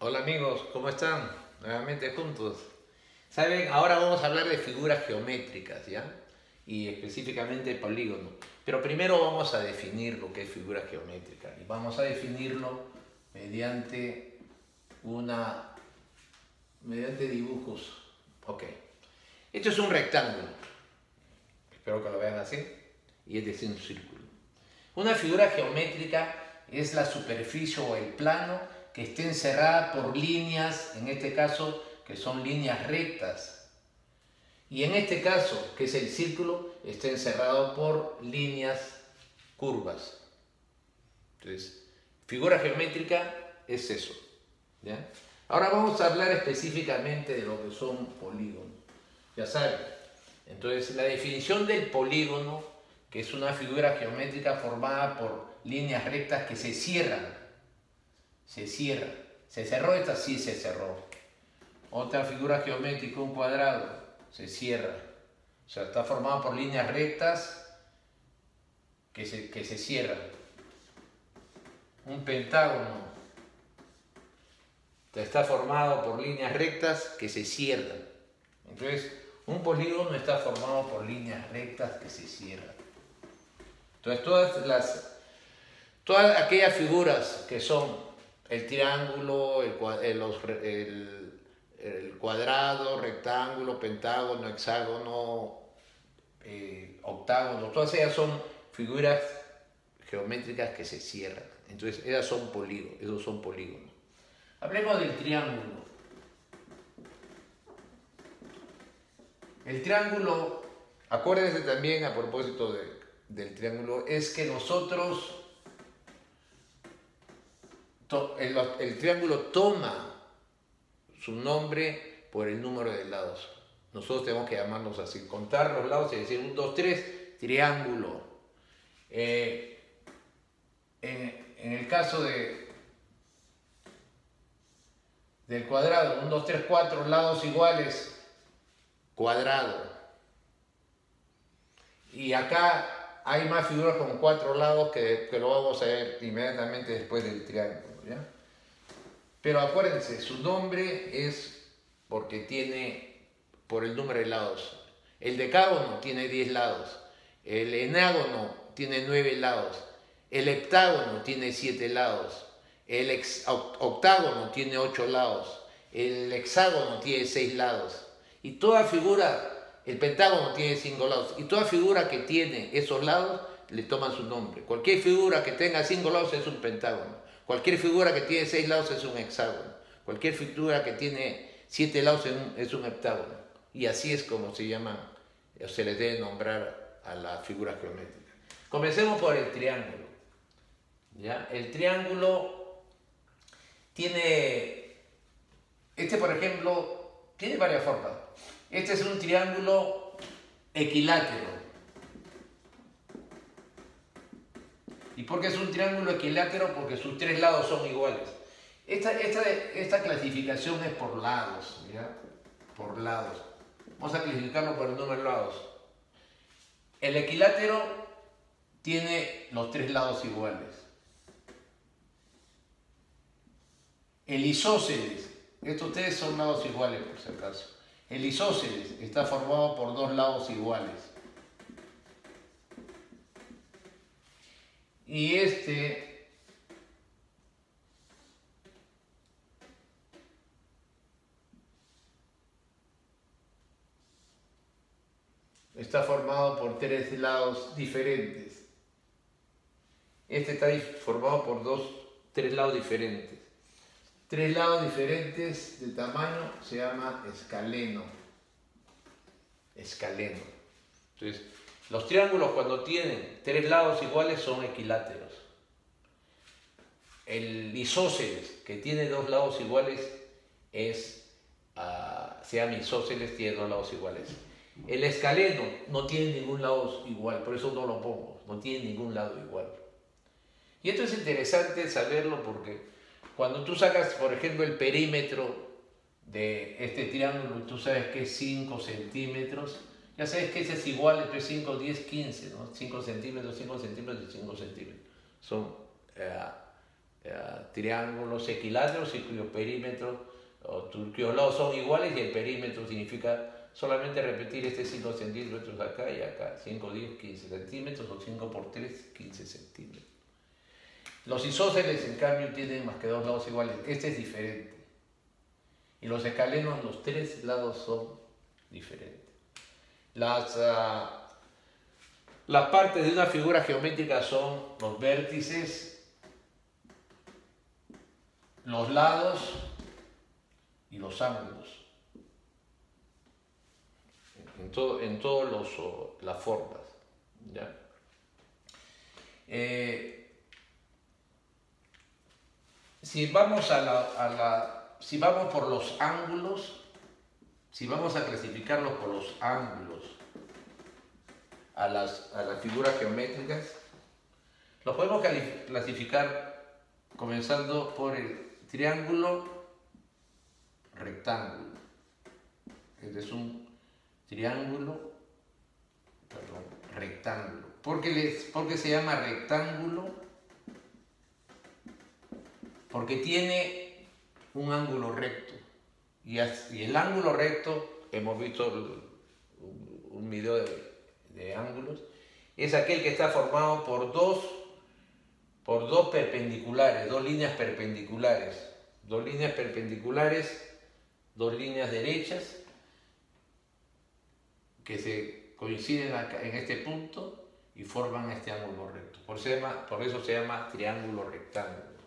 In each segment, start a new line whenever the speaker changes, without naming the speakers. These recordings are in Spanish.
Hola amigos, ¿cómo están? Nuevamente juntos. Saben, ahora vamos a hablar de figuras geométricas, ¿ya? Y específicamente polígono. Pero primero vamos a definir lo que es figura geométrica. Y vamos a definirlo mediante una... mediante dibujos. Ok. Esto es un rectángulo. Espero que lo vean así. Y este es un círculo. Una figura geométrica es la superficie o el plano que esté encerrada por líneas, en este caso, que son líneas rectas. Y en este caso, que es el círculo, está encerrado por líneas curvas. Entonces, figura geométrica es eso. ¿ya? Ahora vamos a hablar específicamente de lo que son polígonos. Ya saben. Entonces, la definición del polígono, que es una figura geométrica formada por líneas rectas que se cierran se cierra. ¿Se cerró esta? Sí, se cerró. Otra figura geométrica, un cuadrado, se cierra. Está formado por líneas rectas que se, que se cierran. Un pentágono está formado por líneas rectas que se cierran. Entonces, un polígono está formado por líneas rectas que se cierran. Entonces, todas las todas aquellas figuras que son el triángulo, el, cuadrado, rectángulo, pentágono, hexágono, eh, octágono, todas ellas son figuras geométricas que se cierran. Entonces, ellas son polígonos, esos son polígonos. Hablemos del triángulo. El triángulo, acuérdense también a propósito del triángulo, es que nosotros el, triángulo toma su nombre por el número de lados. Nosotros tenemos que llamarnos así, contar los lados y decir 1, 2, 3, triángulo. Eh, en, en, el caso de, del cuadrado, 1, 2, 3, 4 lados iguales, cuadrado. Y acá hay más figuras con cuatro lados que lo vamos a ver inmediatamente después del triángulo. Pero acuérdense, su nombre es porque tiene por el número de lados. El decágono tiene 10 lados. El enágono tiene 9 lados. El heptágono tiene 7 lados. El octágono tiene 8 lados. El hexágono tiene 6 lados. Y toda figura, el pentágono tiene 5 lados. Y toda figura que tiene esos lados le toman su nombre. Cualquier figura que tenga 5 lados es un pentágono. Cualquier figura que tiene seis lados es un hexágono. Cualquier figura que tiene siete lados es un heptágono. Y así es como se llama, o se les debe nombrar a la figura geométrica. Comencemos por el triángulo. ¿ya? El triángulo tiene, este por ejemplo, tiene varias formas. Este es un triángulo equilátero. ¿Y por qué es un triángulo equilátero? Porque sus tres lados son iguales. Esta, esta, clasificación es por lados, ¿ya? Por lados. Vamos a clasificarlo por el número de lados. El equilátero tiene los tres lados iguales. El isósceles, estos tres son lados iguales por si acaso. El isósceles está formado por dos lados iguales. Y este está formado por tres lados diferentes. Este está formado por dos, tres lados diferentes. Tres lados diferentes de tamaño se llama escaleno. Escaleno. Entonces, los triángulos cuando tienen tres lados iguales son equiláteros. El isósceles que tiene dos lados iguales es, uh, se isósceles, tiene dos lados iguales. El escaleno no tiene ningún lado igual, por eso no lo pongo, no tiene ningún lado igual. Y esto es interesante saberlo porque cuando tú sacas, por ejemplo, el perímetro de este triángulo, tú sabes que es 5 centímetros, ya sabes que ese es igual entre 5, 10, 15, ¿no? 5 centímetros, 5 centímetros y 5 centímetros. Son, eh, eh, triángulos equiláteros y cuyos perímetros o cuyos lados son iguales y el perímetro significa solamente repetir este 5 centímetros acá y acá, 5, 10, 15 centímetros o 5 por 3, 15 centímetros. Los isósceles, en cambio, tienen más que dos lados iguales. Este es diferente. Y los escalenos, los tres lados son diferentes. Las, uh, las partes de una figura geométrica son los vértices, los lados y los ángulos. En, todo, en todas las formas. ¿ya? Eh, si vamos a la, si vamos por los ángulos, si vamos a clasificarlos por los ángulos a las, a las figuras geométricas, los podemos clasificar comenzando por el triángulo rectángulo. Este es un triángulo rectángulo. ¿Por qué, les, ¿Por qué se llama rectángulo? Porque tiene un ángulo recto. Y, el ángulo recto, hemos visto un, video de, de, ángulos, es aquel que está formado por dos, por dos perpendiculares, dos líneas perpendiculares. Dos líneas perpendiculares, dos líneas derechas que se coinciden en este punto y forman este ángulo recto. Por, por eso se llama triángulo rectángulo.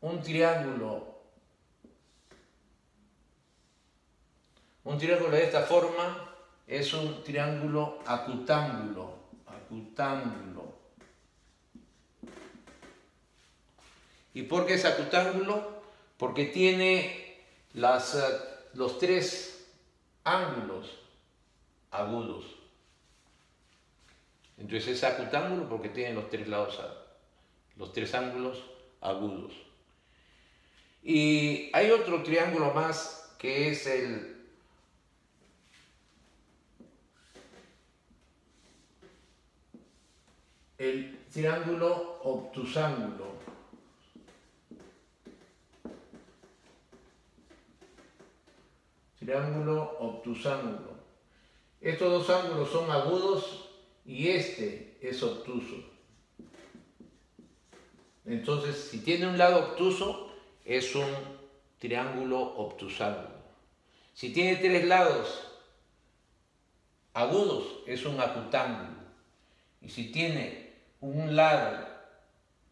Un triángulo Un triángulo de esta forma es un triángulo acutángulo, acutángulo. ¿Y por qué es acutángulo? Porque tiene las, eh, los tres ángulos agudos. Entonces es acutángulo porque tiene los tres lados, los tres ángulos agudos. Y hay otro triángulo más que es el el triángulo obtusángulo. Triángulo obtusángulo. Estos dos ángulos son agudos y este es obtuso. Entonces, si tiene un lado obtuso, es un triángulo obtusángulo. Si tiene tres lados agudos, es un acutángulo. Y si tiene un lado,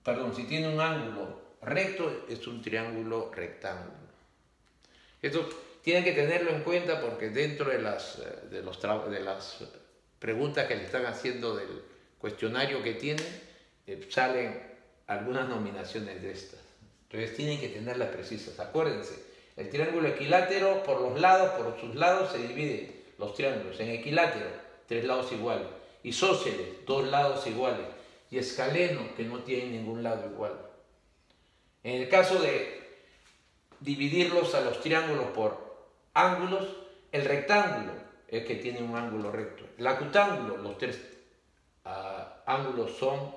perdón, si tiene un ángulo recto, es un triángulo rectángulo. Esto tienen que tenerlo en cuenta porque dentro de las, eh, de los de las preguntas que le están haciendo del cuestionario que tienen, eh, salen algunas nominaciones de estas. Entonces tienen que tenerlas precisas. Acuérdense, el triángulo equilátero por los lados, por sus lados se divide los triángulos. En equilátero, tres lados iguales. Isósceles, dos lados iguales y escaleno, que no tiene ningún lado igual. En el caso de dividirlos a los triángulos por ángulos, el rectángulo es que tiene un ángulo recto. El acutángulo, los tres ah, ángulos son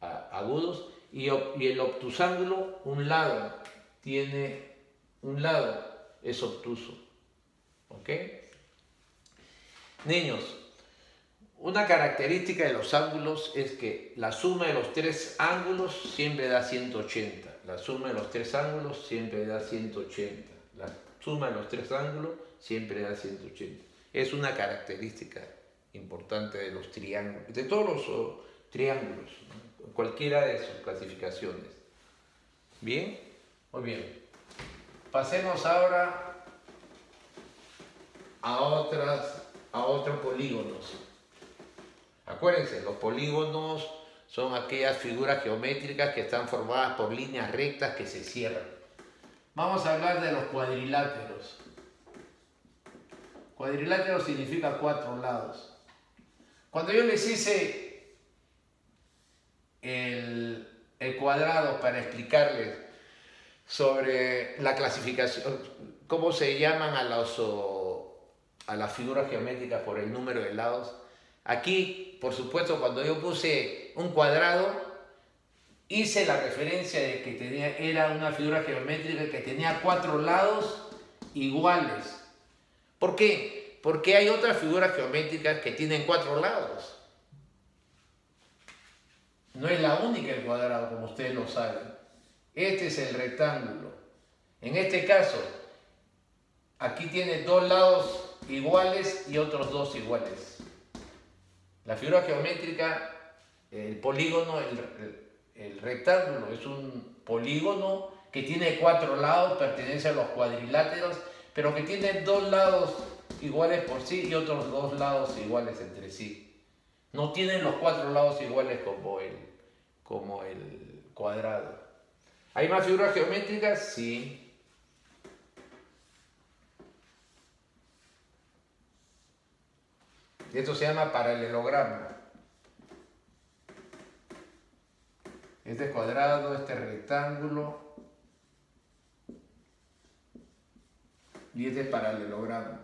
ah, agudos y, y el obtusángulo, un lado tiene un lado es obtuso. ¿Ok? Niños, una característica de los ángulos es que la suma de los tres ángulos siempre da 180. La suma de los tres ángulos siempre da 180. La suma de los tres ángulos siempre da 180. Es una característica importante de los triángulos, de todos los oh, triángulos, cualquiera de sus clasificaciones. ¿Bien? Muy bien. Pasemos ahora a, otras, a otros polígonos. Acuérdense, los polígonos son aquellas figuras geométricas que están formadas por líneas rectas que se cierran. Vamos a hablar de los cuadriláteros. Cuadrilátero significa cuatro lados. Cuando yo les hice el, cuadrado para explicarles sobre la clasificación, cómo se llaman a, los, a las figuras geométricas por el número de lados, Aquí, por supuesto, cuando yo puse un cuadrado, hice la referencia de que tenía, era una figura geométrica que tenía cuatro lados iguales. ¿Por qué? Porque hay otras figuras geométricas que tienen cuatro lados. No es la única el cuadrado, como ustedes lo saben. Este es el rectángulo. En este caso, aquí tiene dos lados iguales y otros dos iguales. La figura geométrica, el polígono, el, rectángulo es un polígono que tiene cuatro lados, pertenece a los cuadriláteros, pero que tiene dos lados iguales por sí y otros dos lados iguales entre sí. No tienen los cuatro lados iguales como el, como el cuadrado. ¿Hay más figuras geométricas? Sí. Esto se llama paralelogramo. Este cuadrado, este rectángulo y este paralelogramo.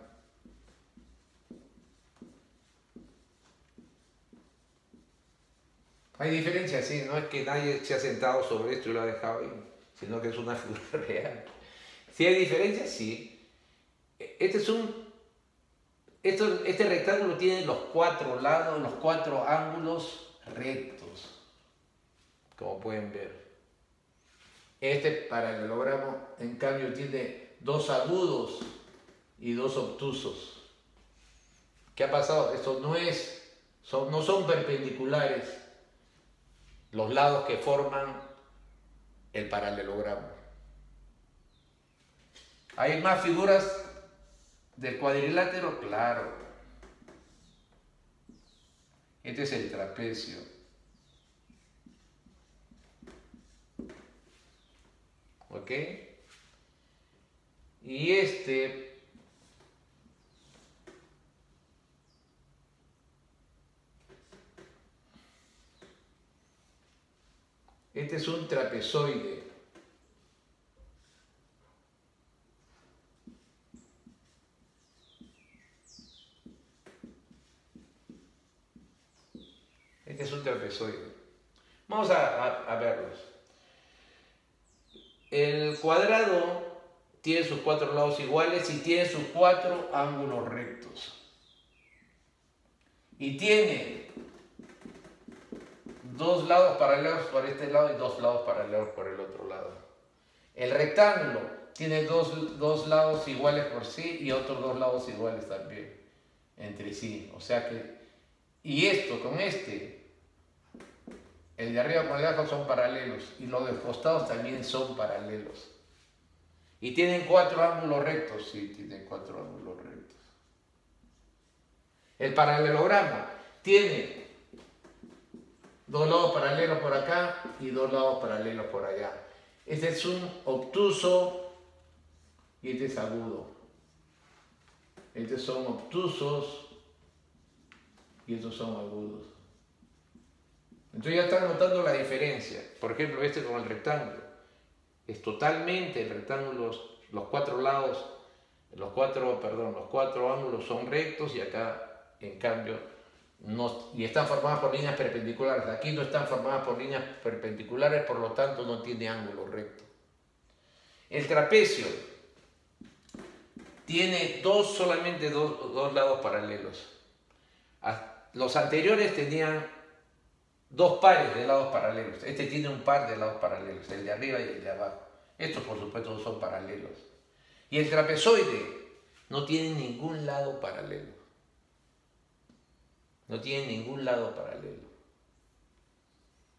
Hay diferencias, sí, no es que nadie se ha sentado sobre esto y lo ha dejado ahí, sino que es una figura real. Si hay diferencias, sí. Este es un este rectángulo tiene los cuatro lados, los cuatro ángulos rectos, como pueden ver. Este paralelogramo, en cambio, tiene dos agudos y dos obtusos. ¿Qué ha pasado? Esto no es, son, no son perpendiculares los lados que forman el paralelogramo. Hay más figuras del cuadrilátero, claro. Este es el trapecio. ¿Ok? Y este Este es un trapezoide. es un trapezoide. Vamos a, verlos. El cuadrado tiene sus cuatro lados iguales y tiene sus cuatro ángulos rectos. Y tiene dos lados paralelos por este lado y dos lados paralelos por el otro lado. El rectángulo tiene dos, dos lados iguales por sí y otros dos lados iguales también entre sí. O sea que, y esto con este el de arriba con el de abajo son paralelos y los de costados también son paralelos. Y tienen cuatro ángulos rectos, sí, tienen cuatro ángulos rectos. El paralelograma tiene dos lados paralelos por acá y dos lados paralelos por allá. Este es un obtuso y este es agudo. Estos son obtusos y estos son agudos. Entonces ya están notando la diferencia. Por ejemplo, este con el rectángulo. Es totalmente el rectángulo, los cuatro lados, los cuatro, perdón, los cuatro ángulos son rectos y acá, en cambio, no, y están formadas por líneas perpendiculares. Aquí no están formadas por líneas perpendiculares, por lo tanto no tiene ángulo recto. El trapecio tiene dos, solamente dos, dos lados paralelos. Los anteriores tenían dos pares de lados paralelos. Este tiene un par de lados paralelos, el de arriba y el de abajo. Estos, por supuesto, son paralelos. Y el trapezoide no tiene ningún lado paralelo. No tiene ningún lado paralelo.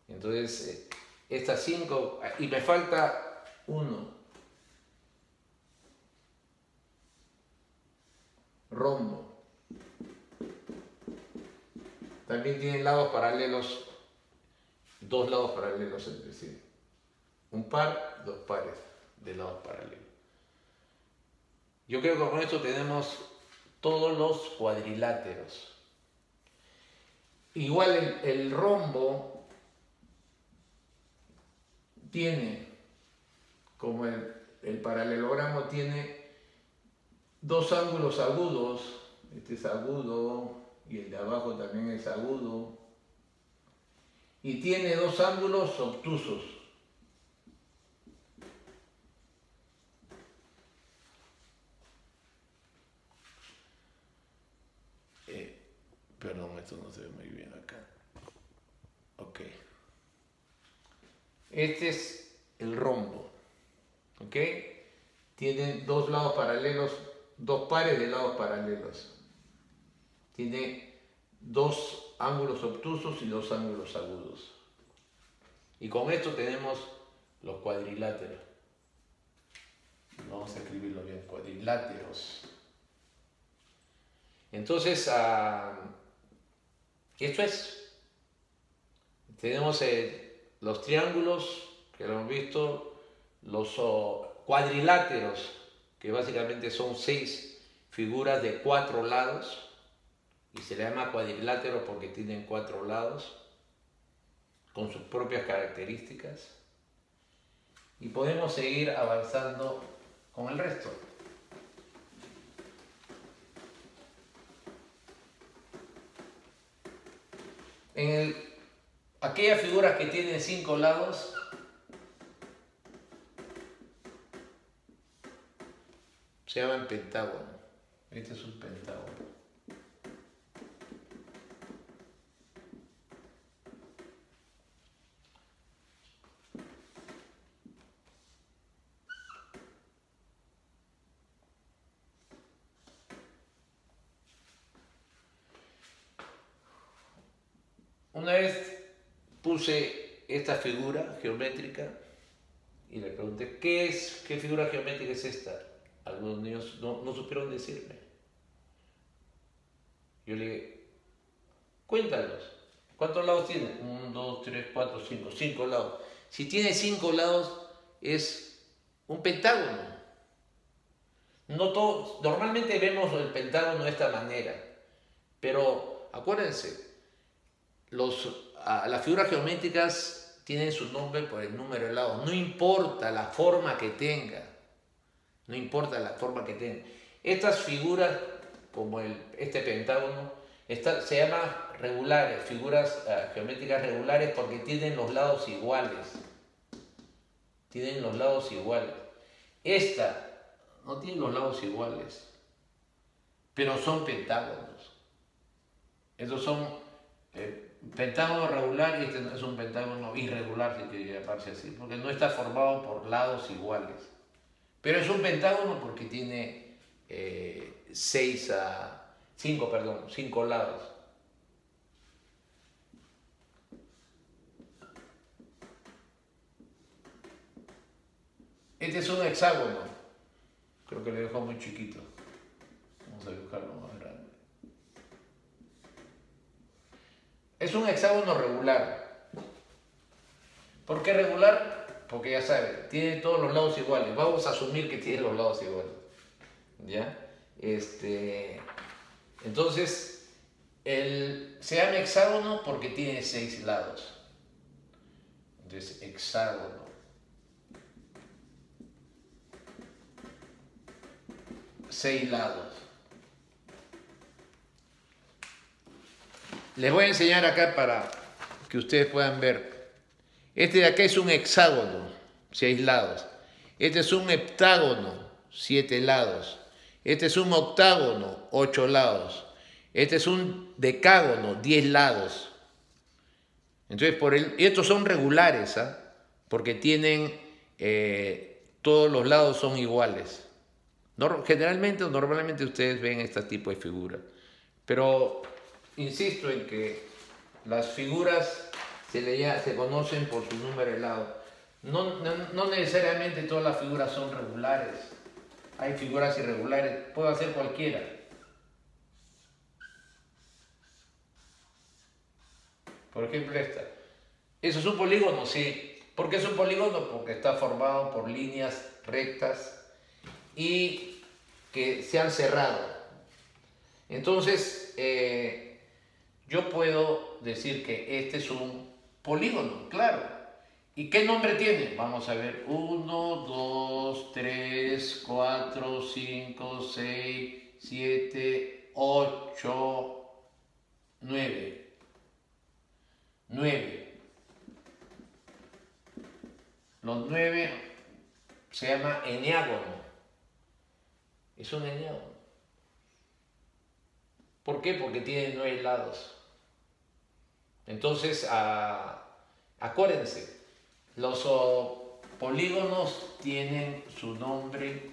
Entonces, eh, estas cinco, y me falta uno. Rombo. También tienen lados paralelos dos lados paralelos entre sí. Un par, dos pares de lados paralelos. Yo creo que con esto tenemos todos los cuadriláteros. Igual el, rombo tiene, como el, el paralelogramo tiene dos ángulos agudos, este es agudo y el de abajo también es agudo, y tiene dos ángulos obtusos. Eh, perdón, esto no se ve muy bien acá. Ok. Este es el rombo. ¿Ok? Tiene dos lados paralelos, dos pares de lados paralelos. Tiene dos ángulos obtusos y dos ángulos agudos. Y con esto tenemos los cuadriláteros. Vamos a escribirlo bien, cuadriláteros. Entonces, uh, esto es. Tenemos eh, los triángulos, que lo hemos visto, los oh, cuadriláteros, que básicamente son seis figuras de cuatro lados y se le llama cuadrilátero porque tienen cuatro lados con sus propias características y podemos seguir avanzando con el resto. En el, aquellas figuras que tienen cinco lados se llaman pentágono. Este es un pentágono. Una vez puse esta figura geométrica y le pregunté, ¿qué es? ¿Qué figura geométrica es esta? Algunos niños no, no supieron decirme. Yo le dije, cuéntalos. ¿Cuántos lados tiene? Un, dos, tres, cuatro, cinco. Cinco lados. Si tiene cinco lados, es un pentágono. No normalmente vemos el pentágono de esta manera, pero acuérdense, las figuras geométricas tienen su nombre por el número de lados. No importa la forma que tenga. No importa la forma que tenga. Estas figuras, como este pentágono, se llama regulares, figuras ah, geométricas regulares porque tienen los lados iguales. Tienen los lados iguales. Esta no tiene los lados iguales, pero son pentágonos. Estos son eh, pentágono regular y este es un pentágono irregular, si quiere llamarse así, porque no está formado por lados iguales. Pero es un pentágono porque tiene eh, seis a cinco, perdón, cinco lados. Este es un hexágono. Creo que le dejo muy chiquito. Vamos a dibujarlo más grande. Es un hexágono regular. ¿Por qué regular? Porque ya saben, tiene todos los lados iguales. Vamos a asumir que tiene los lados iguales. ¿Ya? Este, entonces, el, se llama hexágono porque tiene seis lados. Entonces, hexágono. Seis lados. Les voy a enseñar acá para que ustedes puedan ver. Este de acá es un hexágono, seis lados. Este es un heptágono, siete lados. Este es un octágono, ocho lados. Este es un decágono, diez lados. Entonces, por el, estos son regulares, ¿ah? porque tienen, eh, todos los lados son iguales. generalmente o normalmente ustedes ven este tipo de figuras. Pero insisto en que las figuras se, le, se conocen por su número de lado. No, no, necesariamente todas las figuras son regulares. Hay figuras irregulares, puedo hacer cualquiera. Por ejemplo esta. ¿Eso es un polígono? Sí. ¿Por qué es un polígono? Porque está formado por líneas rectas y que se han cerrado. Entonces, eh, yo puedo decir que este es un polígono, claro. ¿Y qué nombre tiene? Vamos a ver, 1, 2, 3, 4, 5, 6, 7, 8, 9. 9. los nueve se llama eneágono. Es un eneágono. ¿Por qué? Porque tiene nueve lados. Entonces, acuérdense, los polígonos tienen su nombre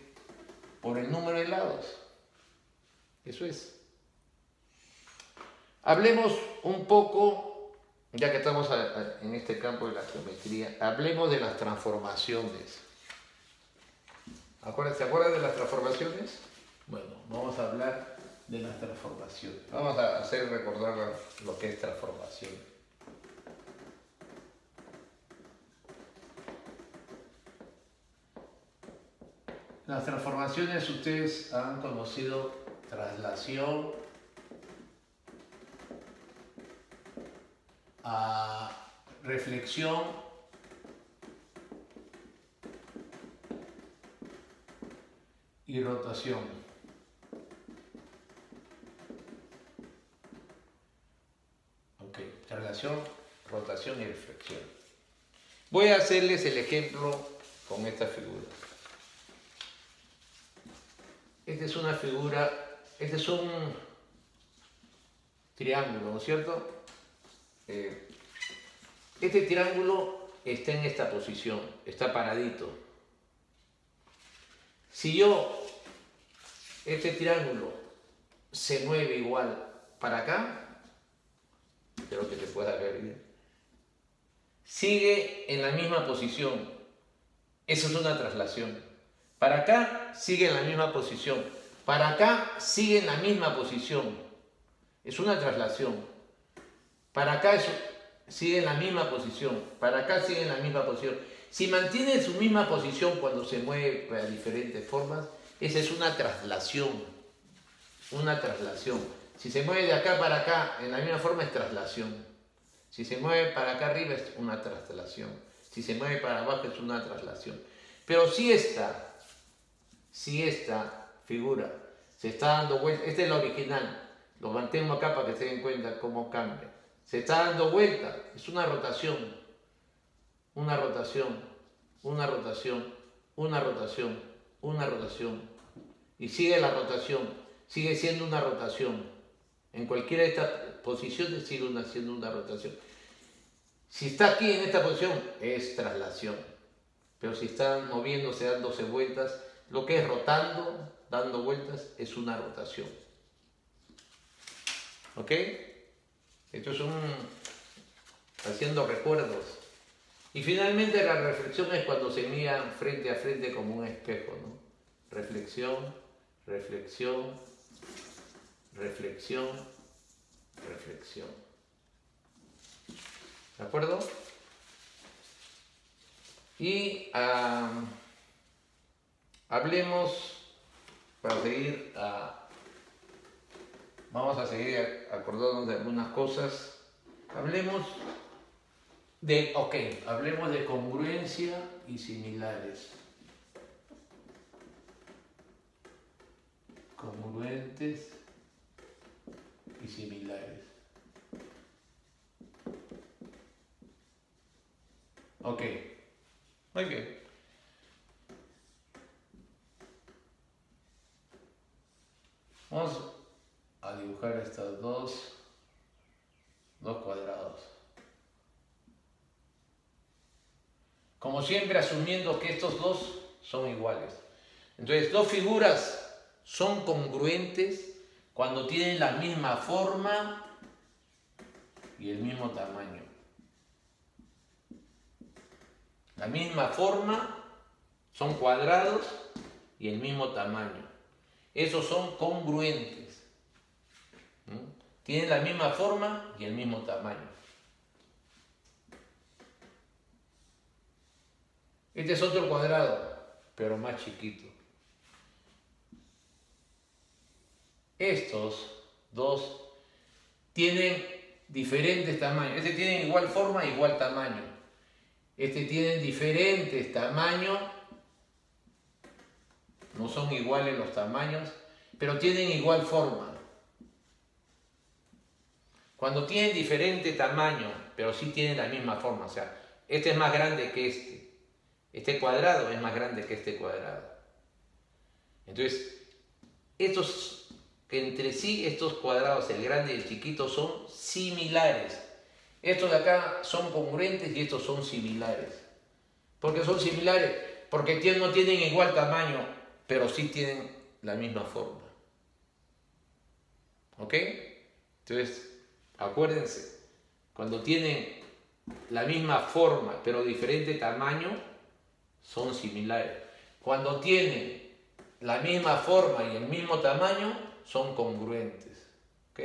por el número de lados. Eso es. Hablemos un poco, ya que estamos en este campo de la geometría, hablemos de las transformaciones. ¿Se acuerdan de las transformaciones? Bueno, vamos a hablar de las transformaciones. Vamos a hacer recordar lo que es transformación. Las transformaciones ustedes han conocido traslación a reflexión y rotación. Ok, traslación, rotación y reflexión. Voy a hacerles el ejemplo con esta figura. Esta es una figura, este es un triángulo, ¿no es cierto? Eh, este triángulo está en esta posición, está paradito. Si yo, este triángulo se mueve igual para acá, espero que te pueda ver bien, sigue en la misma posición. Eso es una traslación. Para acá sigue en la misma posición. Para acá sigue en la misma posición. Es una traslación. Para acá sigue en la misma posición. Para acá sigue en la misma posición. Si mantiene su misma posición cuando se mueve de diferentes formas, esa es una traslación. Una traslación. Si se mueve de acá para acá en la misma forma es traslación. Si se mueve para acá arriba es una traslación. Si se mueve para abajo es una traslación. Pero si está si esta figura se está dando vuelta, este es la original, lo mantengo acá para que se den cuenta cómo cambia. Se está dando vuelta, es una rotación, una rotación, una rotación, una rotación, una rotación. Y sigue la rotación, sigue siendo una rotación. En cualquiera de estas posiciones sigue siendo una rotación. Si está aquí en esta posición, es traslación. Pero si está moviéndose, dándose vueltas, lo que es rotando, dando vueltas, es una rotación. ¿Ok? Esto es un... haciendo recuerdos. Y finalmente la reflexión es cuando se miran frente a frente como un espejo, ¿no? Reflexión, reflexión, reflexión, reflexión. ¿De acuerdo? Y... Hablemos, para seguir, vamos a seguir acordándonos de algunas cosas. Hablemos de, ok, hablemos de congruencia y similares. Congruentes y similares. Ok. Muy. Vamos a dibujar estos dos, dos cuadrados. Como siempre asumiendo que estos dos son iguales. Entonces, dos figuras son congruentes cuando tienen la misma forma y el mismo tamaño. La misma forma, son cuadrados y el mismo tamaño esos son congruentes. Tienen la misma forma y el mismo tamaño. Este es otro cuadrado, pero más chiquito. Estos dos tienen diferentes tamaños. Este tiene igual forma, igual tamaño. Este tiene diferentes tamaños no son iguales los tamaños, pero tienen igual forma. Cuando tienen diferente tamaño, pero sí tienen la misma forma, o sea, este es más grande que este, Este cuadrado es más grande que este cuadrado. Entonces, estos, entre sí, estos cuadrados, el grande y el chiquito, son similares. Estos de acá son congruentes y estos son similares. ¿Por qué son similares? Porque no tienen igual tamaño, pero sí tienen la misma forma. ¿Ok? Entonces, acuérdense, cuando tienen la misma forma, pero diferente tamaño, son similares. Cuando tienen la misma forma y el mismo tamaño, son congruentes. ¿Ok?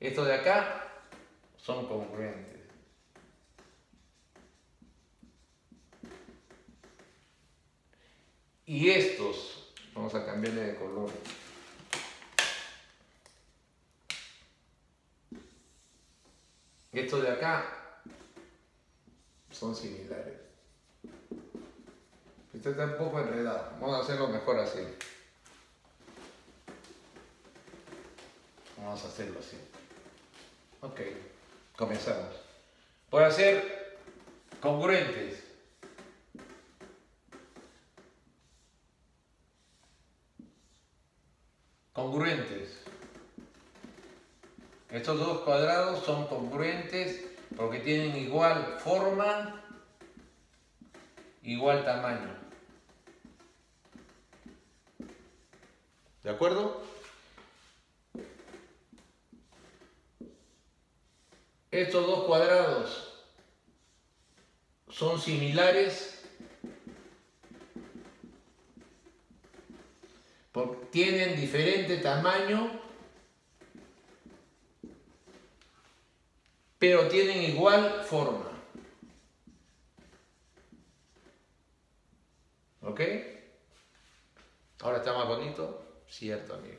Estos de acá son congruentes. Y estos, vamos a cambiarle de color. Estos de acá son similares. Este está un poco enredado. Vamos a hacerlo mejor así. Vamos a hacerlo así. Ok, comenzamos. Voy a hacer congruentes. Congruentes. Estos dos cuadrados son congruentes porque tienen igual forma, igual tamaño. ¿De acuerdo? Estos dos cuadrados son similares porque tienen diferente tamaño pero tienen igual forma. ¿Ok? Ahora está más bonito. Cierto, amigo.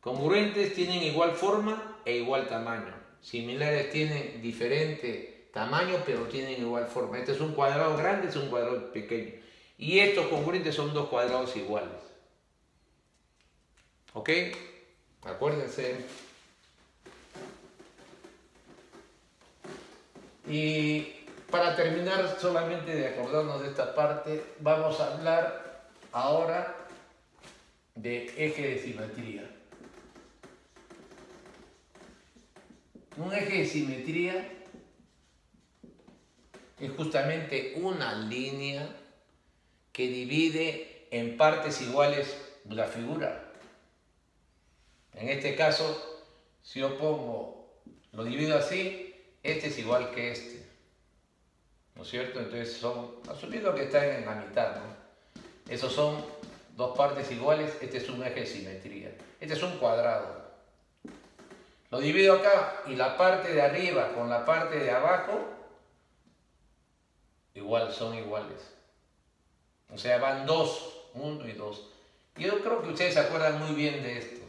Congruentes tienen igual forma e igual tamaño. Similares tienen diferente tamaño, pero tienen igual forma. Este es un cuadrado grande, es un cuadrado pequeño. Y estos congruentes son dos cuadrados iguales. ¿Ok? Acuérdense. Y para terminar solamente de acordarnos de esta parte, vamos a hablar ahora de eje de simetría. Un eje de simetría es justamente una línea que divide en partes iguales la figura. En este caso, si yo pongo, lo divido así, este es igual que este. ¿No es cierto? Entonces son, asumiendo que están en la mitad, ¿no? Esos son dos partes iguales, este es un eje de simetría. Este es un cuadrado. Lo divido acá y la parte de arriba con la parte de abajo, igual, son iguales. O sea, van dos, uno y dos. Yo creo que ustedes se acuerdan muy bien de esto.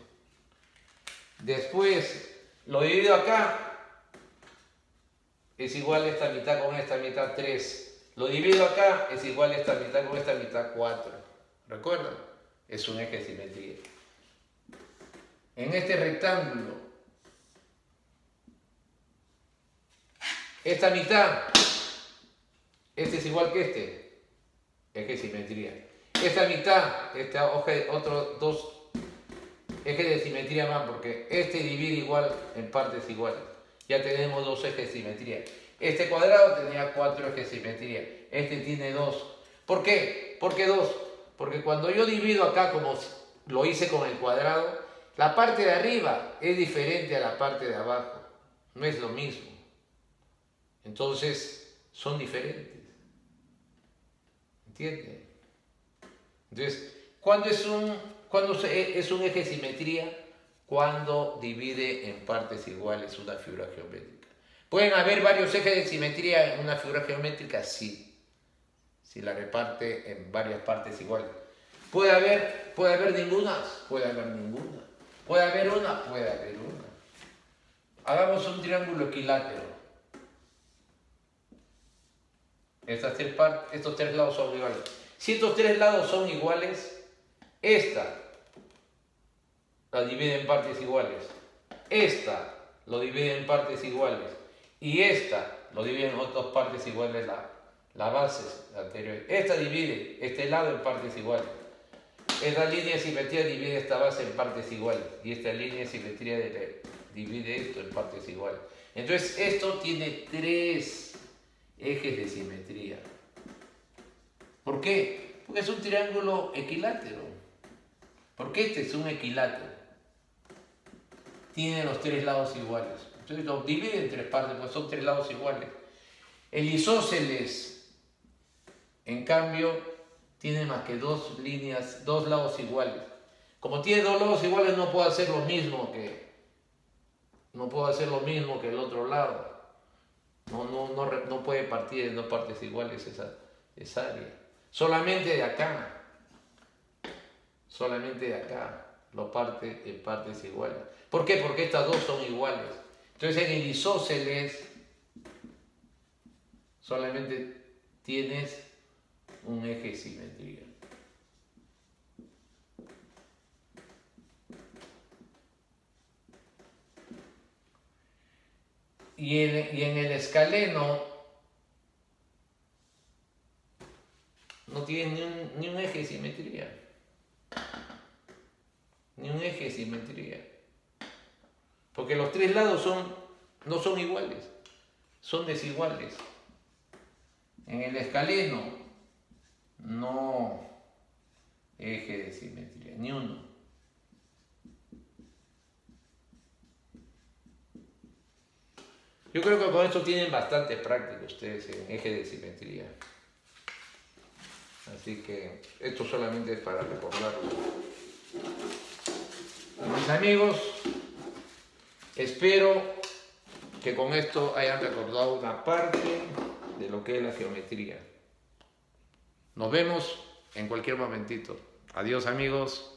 Después, lo divido acá es igual esta mitad con esta mitad 3. Lo divido acá, es igual esta mitad con esta mitad 4. ¿Recuerdan? Es un eje de simetría. En este rectángulo, esta mitad, este es igual que este, eje de simetría. Esta mitad, este otro dos ejes de simetría más, porque este divide igual en partes iguales. Ya tenemos dos ejes de simetría. Este cuadrado tenía cuatro ejes de simetría. Este tiene dos. ¿Por qué? ¿Por qué dos? Porque cuando yo divido acá como lo hice con el cuadrado, la parte de arriba es diferente a la parte de abajo. No es lo mismo. Entonces, son diferentes. ¿Entienden? Entonces, ¿cuándo es un, cuando es un eje de simetría? cuando divide en partes iguales una figura geométrica. ¿Pueden haber varios ejes de simetría en una figura geométrica? Sí. Si la reparte en varias partes iguales. ¿Puede haber, puede haber ninguna? Puede haber ninguna. ¿Puede haber una? Puede haber una. Hagamos un triángulo equilátero. Estas tres estos tres lados son iguales. Si estos tres lados son iguales, esta la divide en partes iguales. Esta lo divide en partes iguales. Y esta lo divide en dos partes iguales la, las bases anteriores. Esta divide este lado en partes iguales. Esta línea de simetría divide esta base en partes iguales. Y esta línea de simetría divide esto en partes iguales. Entonces esto tiene tres ejes de simetría. ¿Por qué? Porque es un triángulo equilátero. Porque este es un equilátero. Tiene los tres lados iguales. Entonces lo divide en tres partes, pues son tres lados iguales. El isósceles, en cambio, tiene más que dos líneas, dos lados iguales. Como tiene dos lados iguales, no puedo hacer lo mismo que no puedo hacer lo mismo que el otro lado. No, no, no, no puede partir en dos partes iguales esa, esa área. Solamente de acá. Solamente de acá lo parte en partes iguales. ¿Por qué? Porque estas dos son iguales. Entonces en el isósceles solamente tienes un eje simetría. Y en, y en el escaleno no tiene ni un, ni un eje de simetría. Ni un eje de simetría. Porque los tres lados son, no son iguales, son desiguales. En el escaleno no eje de simetría, ni uno. Yo creo que con esto tienen bastante práctica ustedes en eje de simetría. Así que esto solamente es para recordarlo. Mis amigos, espero que con esto hayan recordado una parte de lo que es la geometría. Nos vemos en cualquier momentito. Adiós amigos.